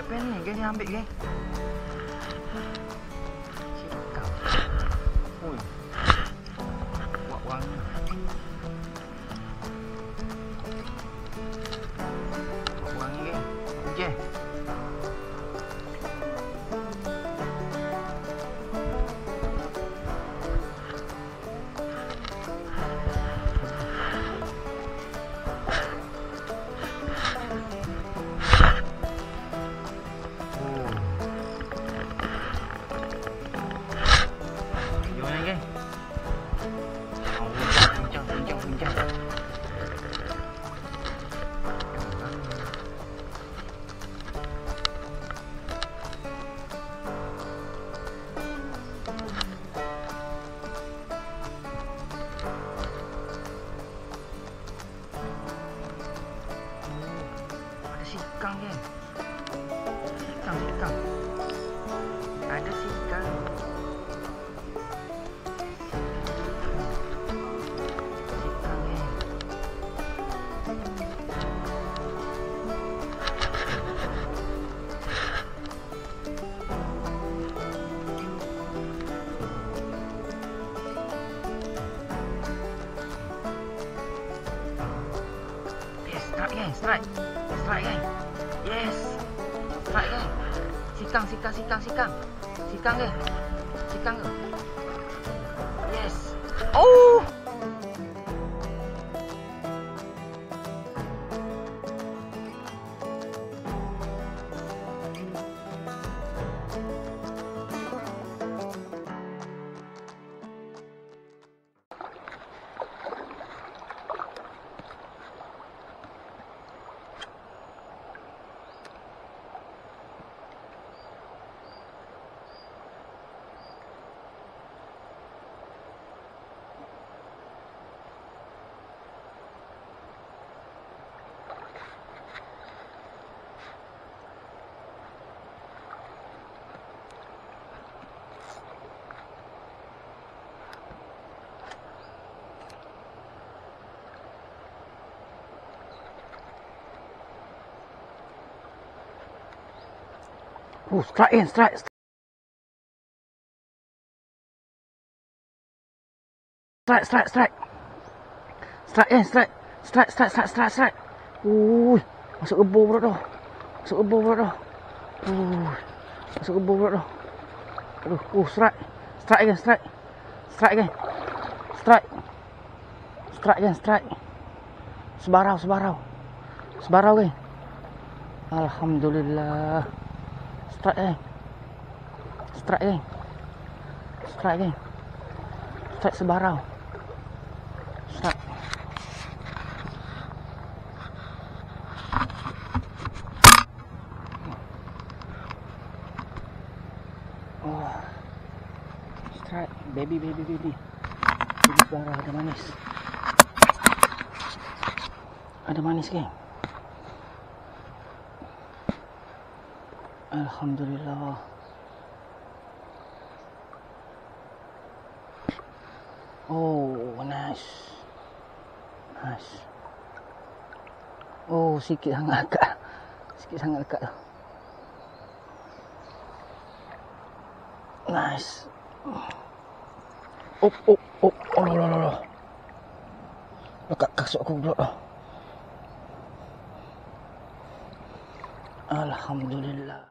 depan ni, geng ni ambil, geng. Cakap. Ui. Buat wangi. Ada sikang kan? Sikang, sikang. Ada kan? Yes, strike kan? Strike. Strike kan? Yes. Kan? Sikang, sikang, sikang, sikang. Sikang ke? Sikang ke? Oh, strike in, strike. Strike, strike, strike. Strike in, strike. Strike, strike, strike, strike, strike. Ui, masuk gebur pula tu. Masuk gebur pula tu. Ui, masuk gebur pula tu. Aduh, oh, strike. Strike again, strike. Strike again. Strike. Strike again, strike. Sebarau, sebarau. Sebarau kan? Alhamdulillah. Strike eh. Strike eh. Strike eh. Strike sebarau. Strike. Oh. Strike. Baby, baby, baby. Baby sebarau ada manis. Ada manis geng. Alhamdulillah. Oh, nice. Nice. Oh, sikit sangat dekat. Sikit sangat dekat tu. Nice. Op, op, op. Oh, no, no, no, no. Dekat kasut aku pula. Alhamdulillah.